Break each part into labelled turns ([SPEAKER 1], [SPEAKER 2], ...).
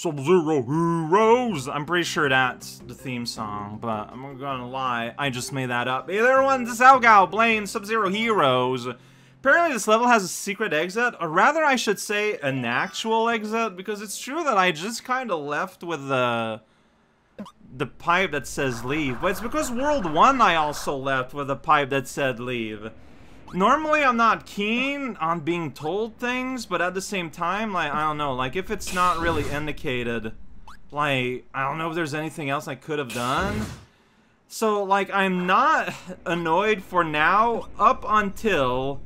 [SPEAKER 1] Sub-Zero Heroes! I'm pretty sure that's the theme song, but I'm gonna lie, I just made that up. Hey there everyone, this is raocow playing Sub-Zero Heroes. Apparently this level has a secret exit, or rather I should say an actual exit, because it's true that I just kind of left with the the pipe that says leave, but it's because World 1 I also left with a pipe that said leave. Normally I'm not keen on being told things, but at the same time, like, I don't know, like, if it's not really indicated, like, I don't know if there's anything else I could have done. So, like, I'm not annoyed for now, up until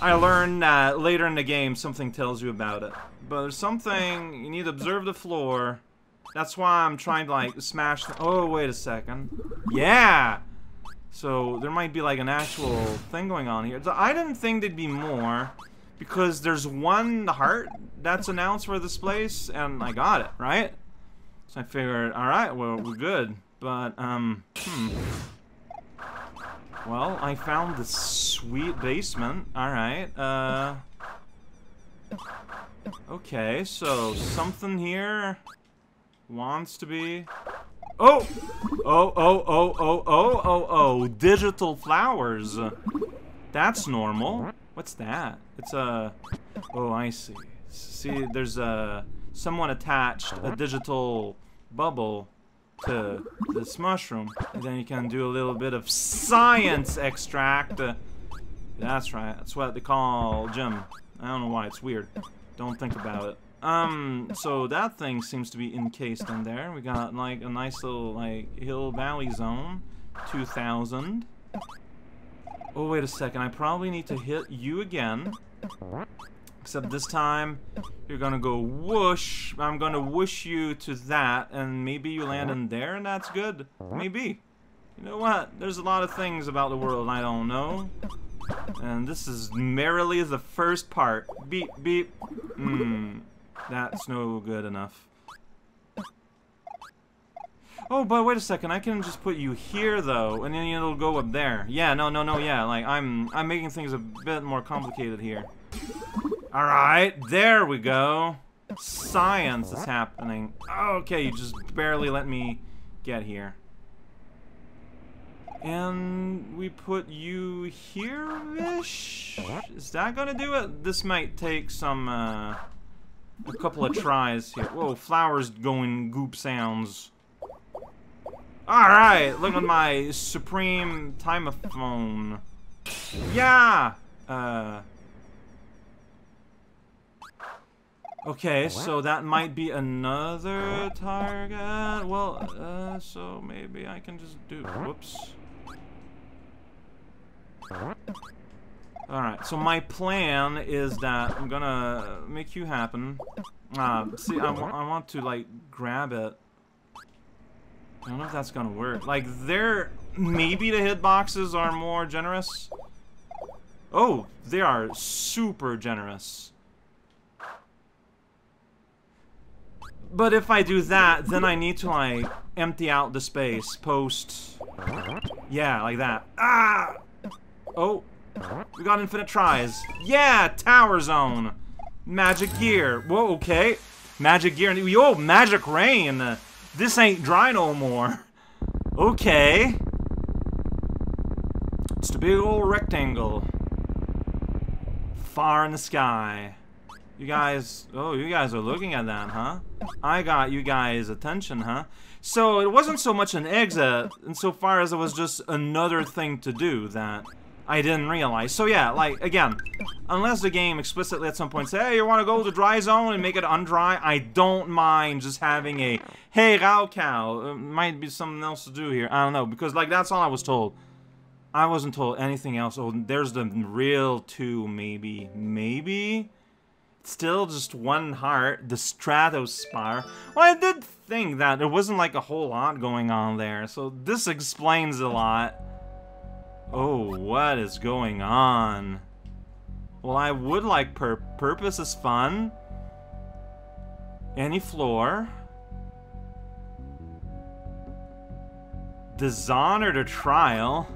[SPEAKER 1] I learn that later in the game something tells you about it. But there's something, you need to observe the floor, that's why I'm trying to, like, smash the- Oh, wait a second. Yeah! So, there might be, like, an actual thing going on here. I didn't think there'd be more, because there's one heart that's announced for this place, and I got it, right? So I figured, alright, well, we're good. But, um, hmm. Well, I found this sweet basement. Alright, uh... Okay, so something here wants to be. Oh! Oh, oh, oh, oh, oh, oh, oh, digital flowers. That's normal. What's that? It's a... Oh, I see. See, there's a... Someone attached a digital bubble to this mushroom. And then you can do a little bit of science extract. That's right. That's what they call Jim. I don't know why. It's weird. Don't think about it. Um, so that thing seems to be encased in there. We got, like, a nice little, like, hill valley zone. 2,000. Oh, wait a second. I probably need to hit you again. Except this time, you're gonna go whoosh. I'm gonna whoosh you to that, and maybe you land in there, and that's good. Maybe. You know what? There's a lot of things about the world I don't know. And this is merrily the first part. Beep, beep. Hmm. That's no good enough. Oh, but wait a second. I can just put you here, though, and then it'll go up there. Yeah, no, no, no, yeah. Like, I'm I'm making things a bit more complicated here. Alright, there we go. Science is happening. Okay, you just barely let me get here. And we put you here-ish? Is that gonna do it? This might take some, uh a couple of tries here. Whoa, flowers going goop sounds. Alright, look at my supreme phone. Yeah! Uh... Okay, so that might be another target. Well, uh, so maybe I can just do... Whoops. Alright, so my plan is that I'm gonna make you happen. Uh, see, I, I want to, like, grab it. I don't know if that's gonna work. Like, there... Maybe the hitboxes are more generous? Oh, they are super generous. But if I do that, then I need to, like, empty out the space post... Yeah, like that. Ah! Oh, we got infinite tries. Yeah, Tower Zone. Magic Gear. Whoa, okay. Magic Gear. Yo, Magic Rain. This ain't dry no more. Okay. It's a big old rectangle. Far in the sky. You guys, oh, you guys are looking at that, huh? I got you guys' attention, huh? So it wasn't so much an exit, insofar as it was just another thing to do that I didn't realize. So yeah, like, again, unless the game explicitly at some point say, hey, you want to go to dry zone and make it undry, I don't mind just having a, hey, raocow, uh, might be something else to do here. I don't know, because, like, that's all I was told. I wasn't told anything else. Oh, there's the real two, maybe. Maybe? Still just one heart, the Stratospire. Well, I did think that there wasn't, like, a whole lot going on there, so this explains a lot. Oh, what is going on? Well, I would like pur purpose is fun. Any floor. Dishonored or trial.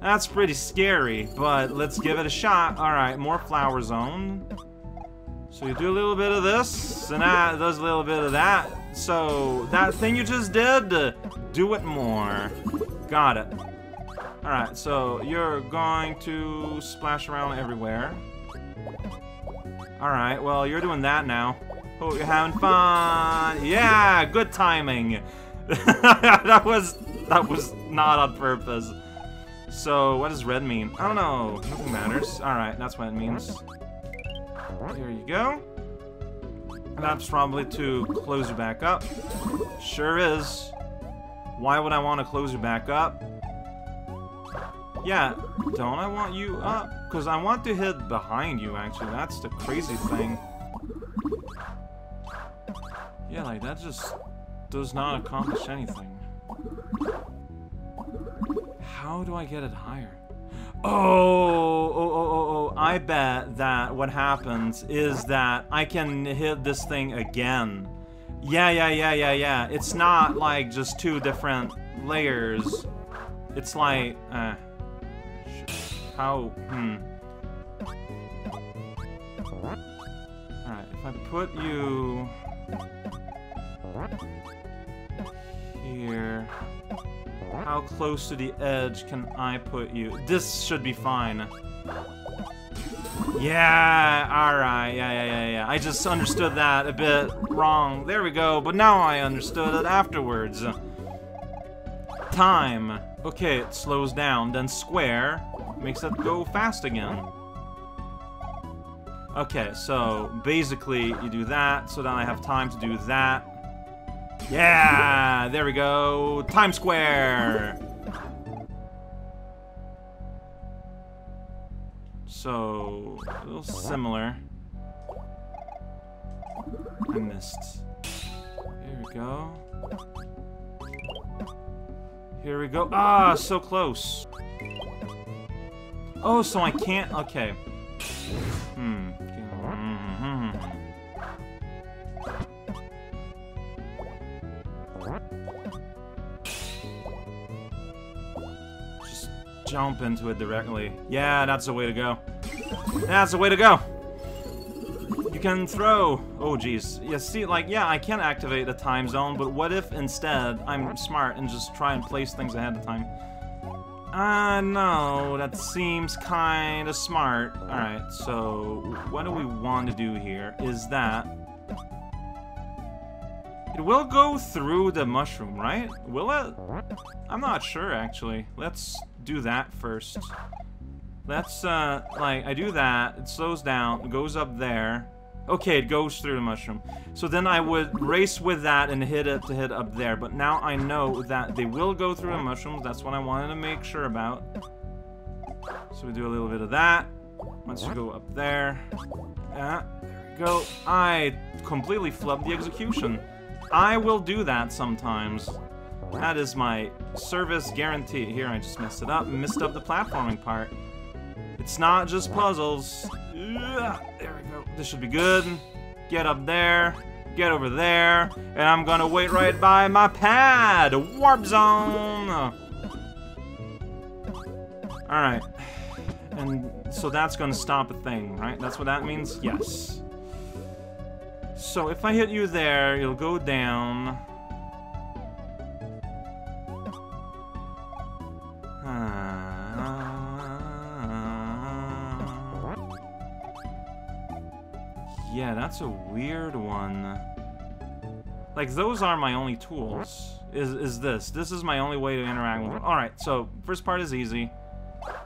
[SPEAKER 1] That's pretty scary, but let's give it a shot. Alright, more flower zone. So you do a little bit of this, and that does a little bit of that. So that thing you just did, do it more. Got it. Alright, so you're going to splash around everywhere. Alright, well, you're doing that now. Hope you're having fun. Yeah, good timing. that was that was not on purpose. So, what does red mean? I don't know. Nothing matters. Alright, that's what it means. There you go. That's probably to close you back up. Sure is. Why would I want to close you back up? Yeah, don't I want you up? Because I want to hit behind you, actually. That's the crazy thing. Yeah, like, that just does not accomplish anything. How do I get it higher? Oh, oh, oh, oh, oh, I bet that what happens is that I can hit this thing again. Yeah, yeah, yeah, yeah, yeah. It's not like just two different layers. It's like, uh, how, hmm. Alright, if I put you here, how close to the edge can I put you? This should be fine. Yeah, alright, yeah, yeah, yeah, yeah. I just understood that a bit wrong. There we go, but now I understood it afterwards. Time. Okay, it slows down. Then square makes it go fast again. Okay, so basically you do that, so then I have time to do that. Yeah, there we go. Times Square. So, a little similar. I missed. Here we go. Here we go. Ah, so close. Oh, so I can't... Okay. Hmm. Just jump into it directly. Yeah, that's the way to go. That's the way to go. Can throw. Oh, jeez. Yeah, see, like, yeah, I can activate the time zone, but what if instead I'm smart and just try and place things ahead of time? Uh, no, that seems kind of smart. Alright, so what do we want to do here is that... It will go through the mushroom, right? Will it? I'm not sure, actually. Let's do that first. Let's, uh, like, I do that, it slows down, goes up there. Okay, it goes through the mushroom. So then I would race with that and hit it to hit up there. But now I know that they will go through the mushrooms. That's what I wanted to make sure about. So we do a little bit of that. Once you go up there. Yeah, there we go. I completely flubbed the execution. I will do that sometimes. That is my service guarantee. Here, I just messed it up. Missed up the platforming part. It's not just puzzles. There we go. This should be good. Get up there. Get over there. And I'm gonna wait right by my pad. Warp zone. Alright. And so that's gonna stop a thing, right? That's what that means? Yes. So if I hit you there, you'll go down. Yeah, that's a weird one. Like, those are my only tools, is, is this. This is my only way to interact with them. Alright, so, first part is easy.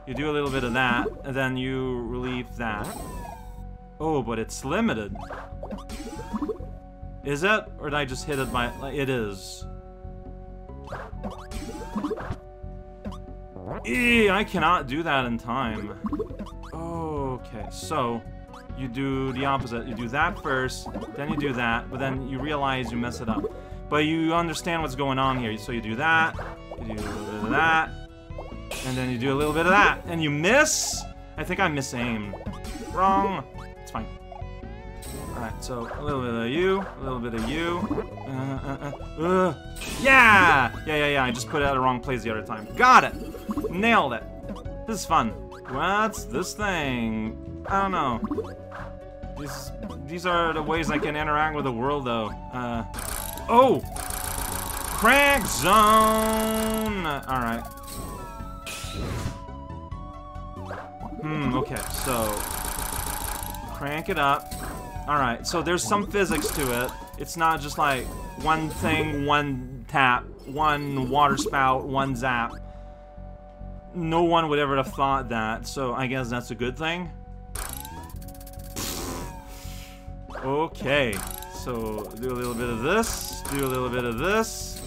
[SPEAKER 1] You do a little bit of that, and then you relieve that. Oh, but it's limited. Is it? Or did I just hit it by... It is. Eee, I cannot do that in time. Okay, so you do the opposite. You do that first, then you do that, but then you realize you mess it up. But you understand what's going on here. So you do that, you do that, and then you do a little bit of that, and you miss? I think I misaimed. Wrong. It's fine. Alright, so a little bit of you, a little bit of you. Uh, uh, uh, uh. Yeah! Yeah, yeah, yeah, I just put it at the wrong place the other time. Got it! Nailed it. This is fun. What's this thing? I don't know. These, these are the ways I can interact with the world, though. Uh, oh! Crank zone! Alright. Hmm, okay, so... Crank it up. Alright, so there's some physics to it. It's not just like one thing, one tap, one water spout, one zap. No one would ever have thought that, so I guess that's a good thing. Okay, so do a little bit of this, do a little bit of this,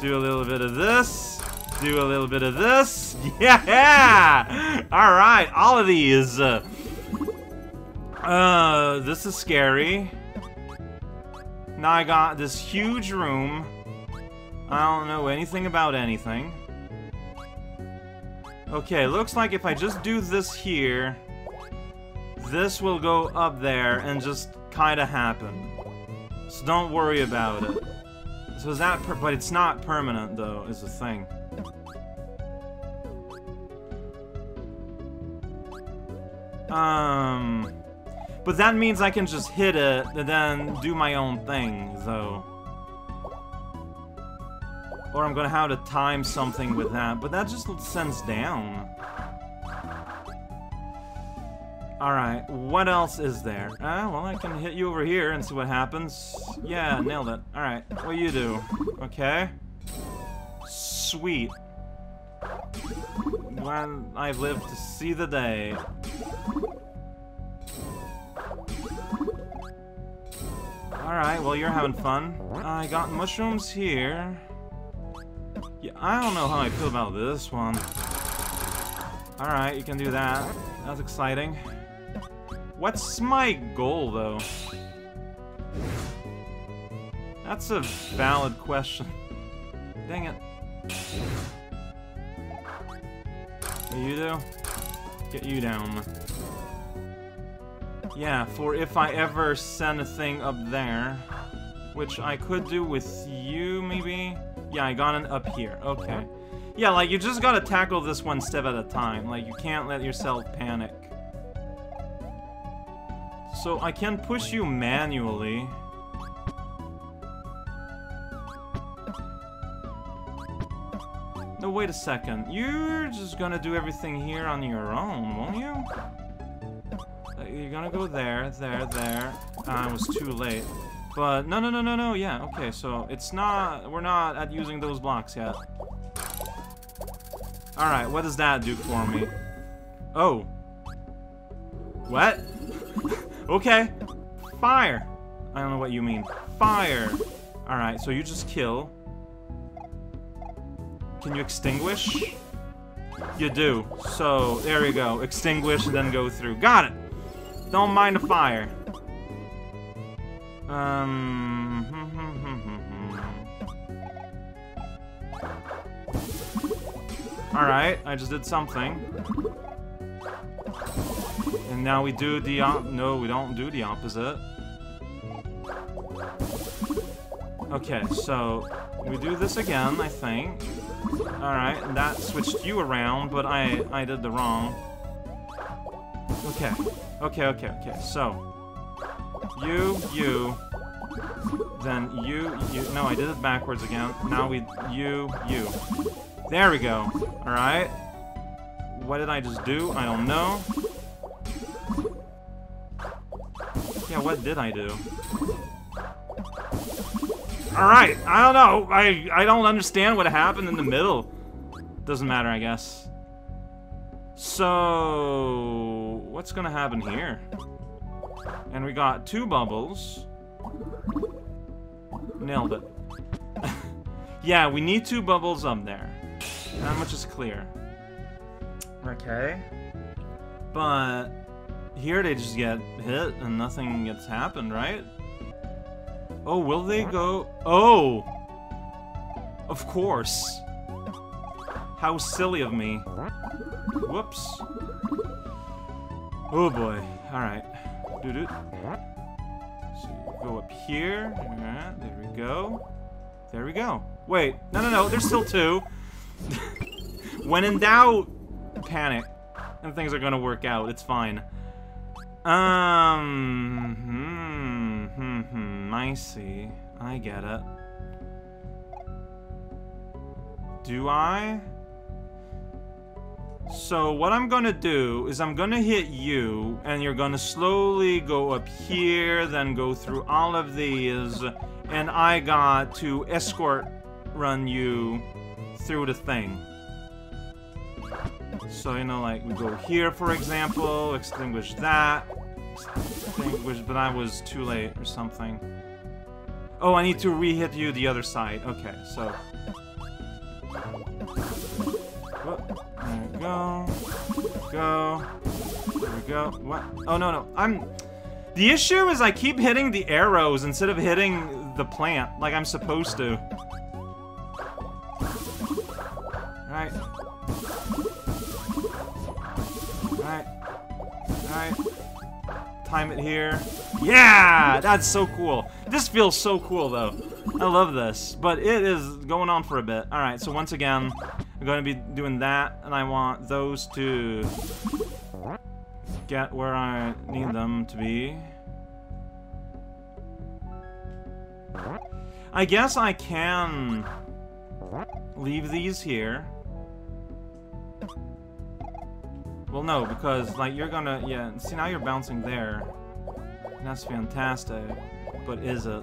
[SPEAKER 1] do a little bit of this, do a little bit of this. Yeah! Alright, all of these. Uh, uh, this is scary. Now I got this huge room. I don't know anything about anything. Okay, looks like if I just do this here, this will go up there and just kind of happen. So don't worry about it. So is that but it's not permanent though, is the thing. Um, but that means I can just hit it and then do my own thing, though. Or I'm gonna have to time something with that, but that just sends down. Alright, what else is there? Ah, well, I can hit you over here and see what happens. Yeah, nailed it. Alright, what you do? Okay. Sweet. When I've lived to see the day. Alright, well, you're having fun. I got mushrooms here. Yeah, I don't know how I feel about this one. Alright, you can do that. That's exciting. What's my goal, though? That's a valid question. Dang it. You do? Get you down. Yeah, for if I ever send a thing up there, which I could do with you, maybe? Yeah, I got it up here. Okay. Yeah, like, you just gotta tackle this one step at a time. Like, you can't let yourself panic. So I can push you manually. No, wait a second. You're just gonna do everything here on your own, won't you? Uh, you're gonna go there, there, there. Ah, I was too late. But, no, no, no, no, no, yeah, okay, so it's not, we're not at using those blocks yet. Alright, what does that do for me? Oh. What? Okay. Fire. I don't know what you mean. Fire. Alright, so you just kill. Can you extinguish? You do. So, there you go. Extinguish, then go through. Got it! Don't mind the fire. Um... Alright, I just did something. And now we do the no, we don't do the opposite. Okay, so we do this again, I think. Alright, that switched you around, but I, I did the wrong. Okay, okay, okay, okay, so. You, you, then you, you, no, I did it backwards again. Now we, you, you. There we go, alright. What did I just do? I don't know. Yeah, what did I do? Alright, I don't know. I, I don't understand what happened in the middle. Doesn't matter, I guess. So... What's gonna happen here? And we got two bubbles. Nailed it. yeah, we need two bubbles up there. That much is clear. Okay. But here they just get hit and nothing gets happened, right? Oh, will they go? Oh! Of course. How silly of me. Whoops. Oh boy. Alright. Doo -doo. So go up here. There we go. There we go. Wait. No, no, no. There's still two. when in doubt, panic. And things are gonna work out. It's fine. Um, hmm, hmm, hmm, I see. I get it. Do I? So what I'm gonna do is I'm gonna hit you, and you're gonna slowly go up here, then go through all of these, and I got to escort run you through the thing. So, you know, like, we go here, for example, extinguish that, extinguish, but I was too late or something. Oh, I need to re-hit you the other side. Okay, so... Oh, there we go. Go. There we go. What? Oh, no, no. I'm... The issue is I keep hitting the arrows instead of hitting the plant like I'm supposed to. Time it here. Yeah! That's so cool. This feels so cool, though. I love this. But it is going on for a bit. Alright, so once again, I'm going to be doing that, and I want those to get where I need them to be. I guess I can leave these here. Well, no, because, like, you're gonna... Yeah, see, now you're bouncing there. That's fantastic. But is it?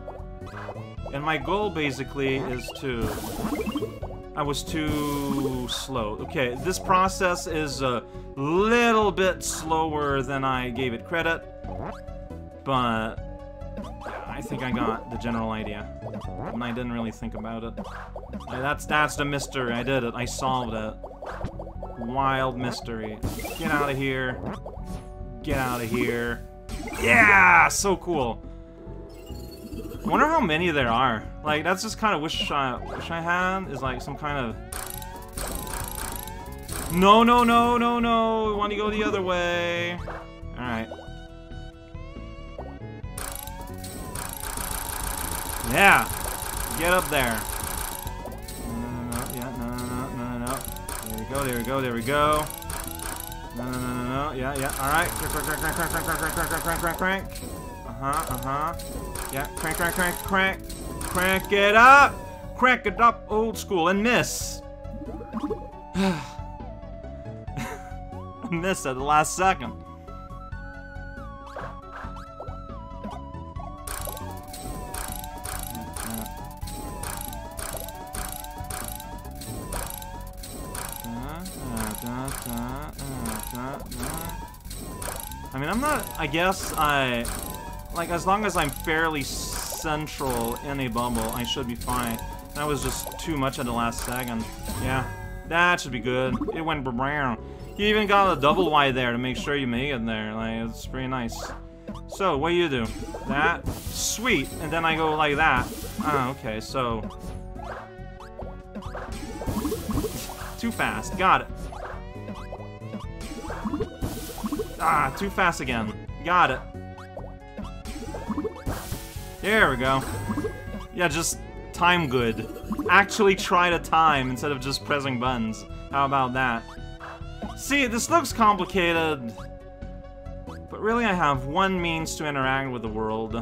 [SPEAKER 1] And my goal, basically, is to... I was too slow. Okay, this process is a little bit slower than I gave it credit. But... I think I got the general idea. And I didn't really think about it. That's that's the mystery. I did it. I solved it. Wild mystery. Get out of here. Get out of here. Yeah! So cool. Wonder how many there are. Like, that's just kind of wish I, wish I had, is like some kind of... No, no, no, no, no! We want to go the other way. Alright. Yeah! Get up there. Go, there we go, there we go. No, no, no, no, no, yeah, yeah, alright. Crank, crank, crank, crank, crank, crank, crank, crank, crank, crank, crank. Uh-huh, uh-huh. Yeah, crank, crank, crank, crank. Crank it up! Crank it up, old school, and miss. miss at the last second. I mean, I'm not, I guess I, like, as long as I'm fairly central in a bumble, I should be fine. That was just too much at the last second. Yeah, that should be good. It went brown. You even got a double Y there to make sure you make it there. Like, it's pretty nice. So, what do you do? That? Sweet. And then I go like that. Ah, okay, so... Too fast. Got it. Ah, too fast again. Got it. There we go. Yeah, just time good. Actually try to time instead of just pressing buttons. How about that? See, this looks complicated. But really I have one means to interact with the world.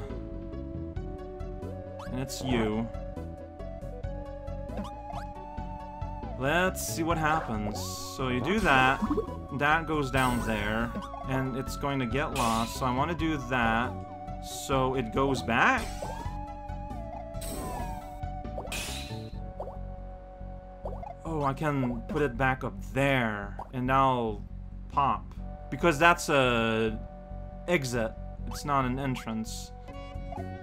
[SPEAKER 1] And it's you. Let's see what happens. So you do that. That goes down there and it's going to get lost, so I want to do that so it goes back. Oh, I can put it back up there, and now pop. Because that's a exit. It's not an entrance.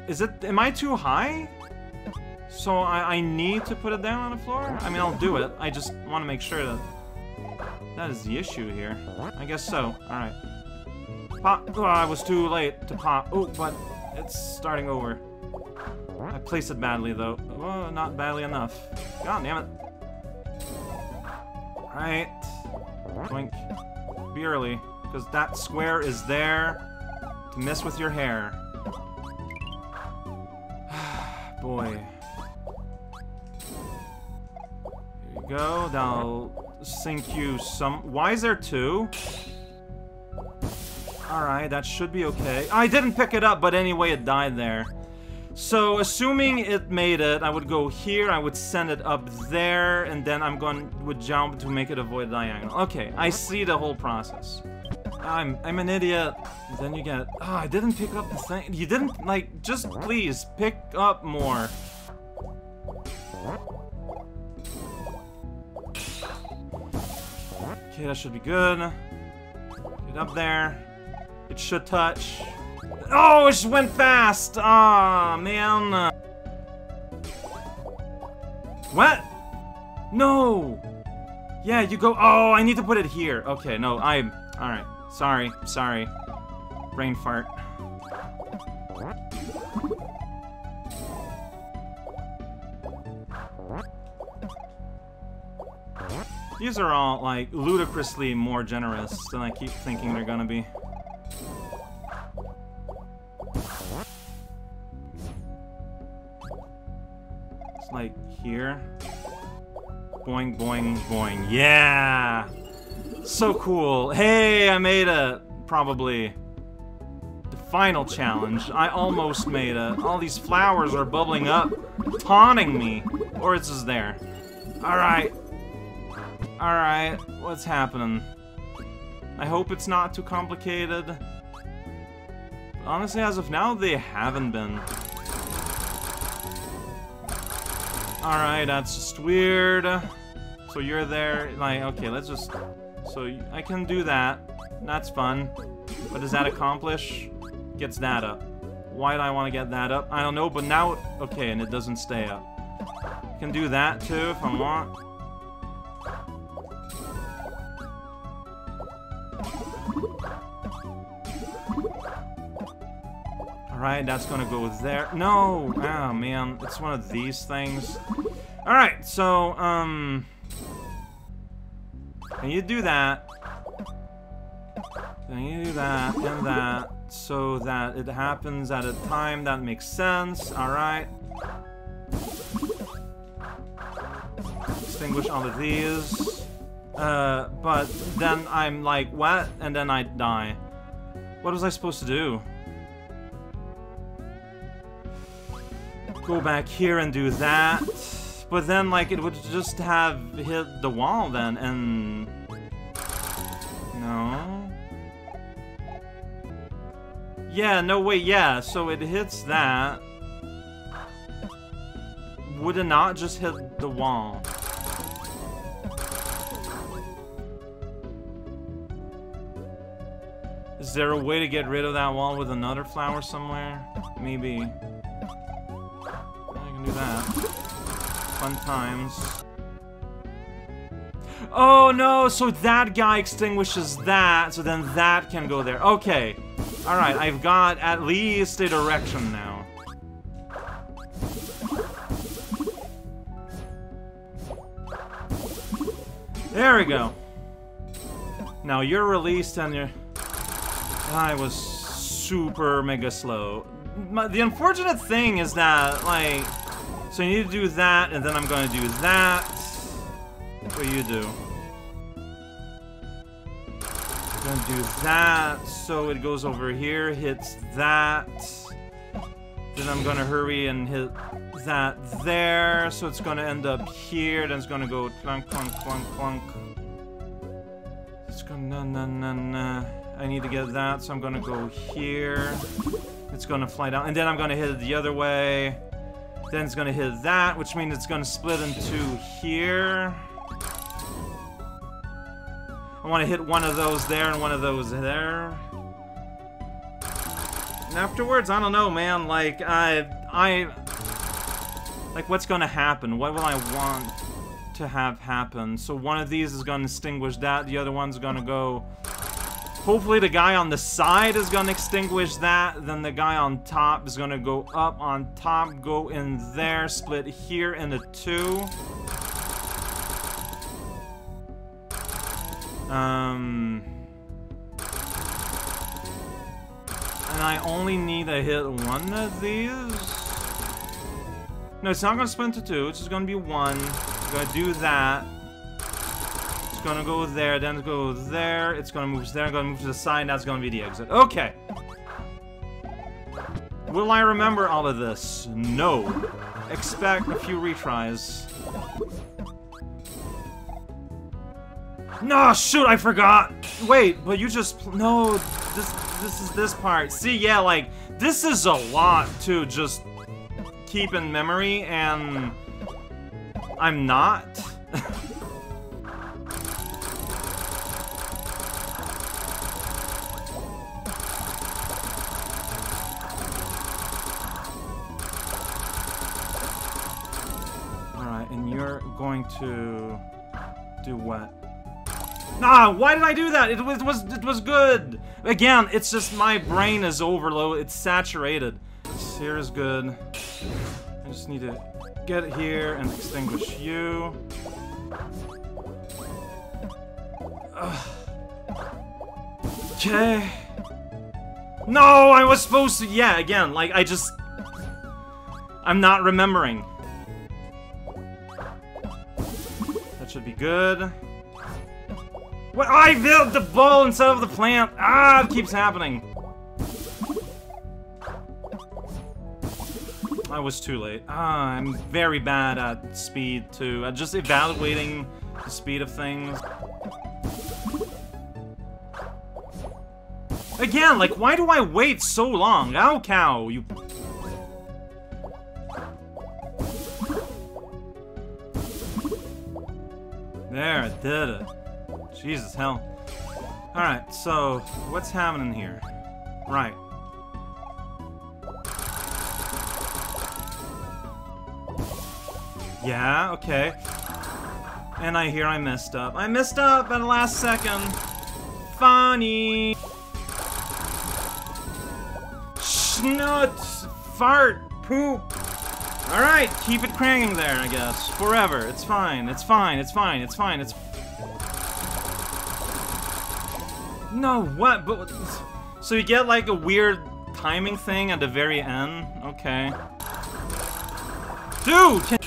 [SPEAKER 1] Is it, am I too high? So I, I need to put it down on the floor? I mean, I'll do it. I just want to make sure that that is the issue here. I guess so. Alright. Pop. Oh, I was too late to pop. Oh, but it's starting over. I placed it badly, though. Oh, not badly enough. God damn it. Alright. Blink. Be early, because that square is there to mess with your hair. Boy. Here you go. That'll sink you some... Why is there two? Alright, that should be okay. I didn't pick it up, but anyway, it died there. So, assuming it made it, I would go here, I would send it up there, and then I'm going would jump to make it avoid diagonal. Okay, I see the whole process. I'm I'm an idiot. Then you get oh I didn't pick up the thing. You didn't like just please pick up more. Okay, that should be good. Get up there. It should touch. Oh, it just went fast! Ah, oh, man. What? No! Yeah, you go- Oh, I need to put it here. Okay, no, I- Alright. Sorry, sorry. Brain fart. These are all, like, ludicrously more generous than I keep thinking they're gonna be. It's like here. Boing, boing, boing. Yeah! So cool. Hey, I made it. Probably. The final challenge. I almost made it. All these flowers are bubbling up, taunting me. Or it's just there. Alright. Alright, what's happening? I hope it's not too complicated. Honestly, as of now, they haven't been. Alright, that's just weird. So you're there, like, okay, let's just... So I can do that. That's fun. What does that accomplish? Gets that up. Why do I want to get that up? I don't know, but now... Okay, and it doesn't stay up. Can do that, too, if I want. Alright, that's gonna go there. No! Oh, man. It's one of these things. Alright, so, um... Can you do that? Can you do that and that so that it happens at a time that makes sense? Alright. Extinguish all of these. Uh, but then I'm like, what? And then I die. What was I supposed to do? Go back here and do that. But then, like, it would just have hit the wall then, and... No? Yeah, no, wait, yeah, so it hits that. Would it not just hit the wall? Is there a way to get rid of that wall with another flower somewhere? Maybe do that. Fun times. Oh no, so that guy extinguishes that, so then that can go there. Okay. Alright, I've got at least a direction now. There we go. Now you're released and you're... I was super mega slow. The unfortunate thing is that, like... So you need to do that, and then I'm to do that. What do you do? I'm to do that, so it goes over here, hits that. Then I'm to hurry and hit that there, so it's to end up here, then it's to go clunk, clunk, clunk, clunk. It's going to, na, na, na, I need to get that, so I'm to go here. It's to fly down, and then I'm to hit it the other way. Then it's gonna hit that, which means it's gonna split into here. I want to hit one of those there and one of those there. And afterwards, I don't know, man. Like, I... I... Like, what's gonna happen? What will I want to have happen? So one of these is gonna extinguish that, the other one's gonna go Hopefully the guy on the side is gonna extinguish that, then the guy on top is gonna go up on top, go in there, split here into two. Um... And I only need to hit one of these? No, it's not gonna split into two, it's just gonna be one. I'm gonna do that gonna go there, then go there, it's gonna move there, gonna move to the side, that's gonna be the exit. Okay. Will I remember all of this? No. Expect a few retries. No, shoot, I forgot! Wait, but you just... No, this, this is this part. See, yeah, like, this is a lot to just keep in memory, and... I'm not. Going to do what? Nah, why did I do that? It was, it was it was good. Again, it's just my brain is overloaded. It's saturated. Here is good. I just need to get here and extinguish you. Okay. No, I was supposed to. Yeah, again, like I just. I'm not remembering. Good. What? I built the ball instead of the plant. Ah, it keeps happening. I was too late. Ah, I'm very bad at speed, too. I'm just evaluating the speed of things. Again, like, why do I wait so long? Ow, cow, you... There, I did it. Jesus, hell. Alright, so, what's happening here? Right. Yeah, okay. And I hear I messed up. I messed up at the last second. Funny. Schnut. Fart. Poop. Alright, keep it cranking there, I guess. Forever. It's fine. It's fine. It's fine. It's fine. It's No, what? But so you get like a weird timing thing at the very end? Okay. Dude, can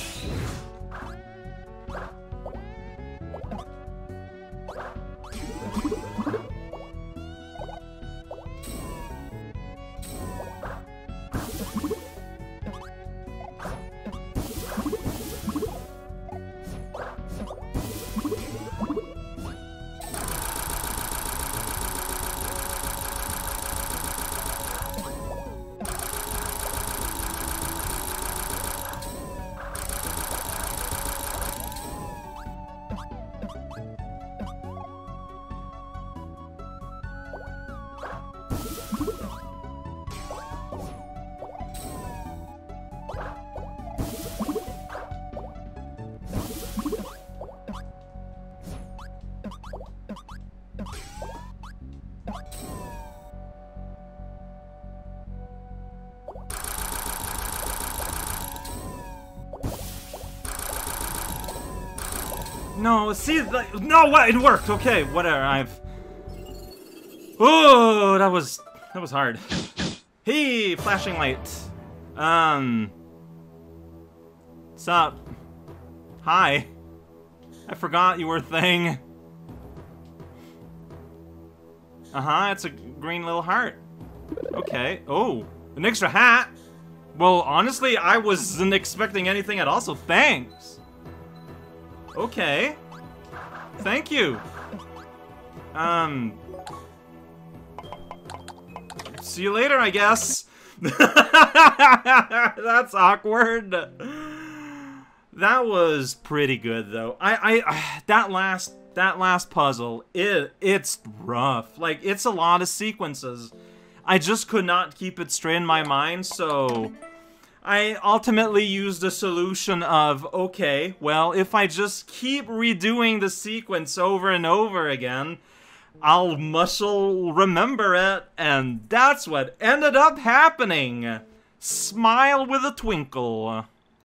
[SPEAKER 1] No, see, like, no, what? It worked. Okay, whatever. I've. Oh, that was that was hard. Hey, flashing light. Um. What's up? Hi. I forgot you were a thing. Uh-huh, it's a green little heart. Okay. Oh, an extra hat? Well, honestly, I wasn't expecting anything at all, so thanks. Okay. Thank you. Um. See you later, I guess. That's awkward. That was pretty good, though. I, I, that last, that last puzzle, it, it's rough. Like, it's a lot of sequences. I just could not keep it straight in my mind, so I ultimately used a solution of, okay, well, if I just keep redoing the sequence over and over again, I'll muscle remember it, and that's what ended up happening. Smile with a twinkle.